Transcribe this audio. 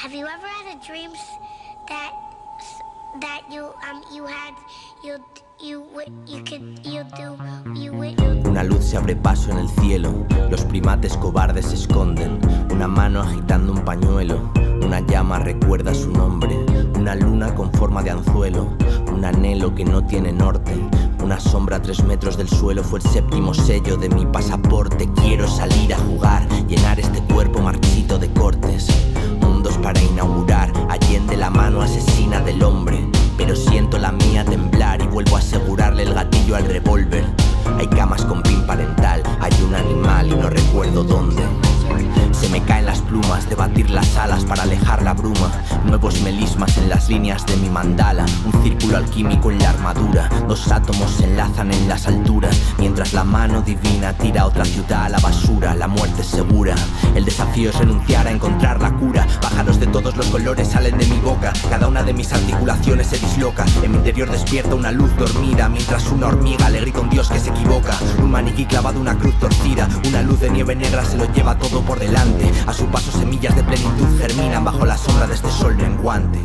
Have you ever had a dream that you um you had you you you could you do you Una luz se abre paso en el cielo, los primates cobardes se esconden, una mano agitando un pañuelo, una llama recuerda su nombre, una luna con forma de anzuelo, un anhelo que no tiene norte, una sombra a tres metros del suelo fue el séptimo sello de mi pasaporte. Quiero salir a jugar, del hombre. Pero siento la mía temblar y vuelvo a asegurarle el gatillo al revólver. Hay camas con pin parental, hay un animal y no recuerdo dónde. Se me caen las plumas de batir las alas para alejar la bruma. Nuevos melismas en las líneas de mi mandala. Un círculo alquímico en la armadura. Dos átomos se enlazan en las alturas. Mientras la mano divina tira otra ciudad a la basura. La muerte es segura. El desafío es renunciar a encontrar la cura. Todos los colores salen de mi boca. Cada una de mis articulaciones se disloca. En mi interior despierta una luz dormida. Mientras una hormiga le grita dios que se equivoca. Un maniquí clavado, una cruz torcida. Una luz de nieve negra se lo lleva todo por delante. A su paso semillas de plenitud germinan bajo la sombra de este sol menguante.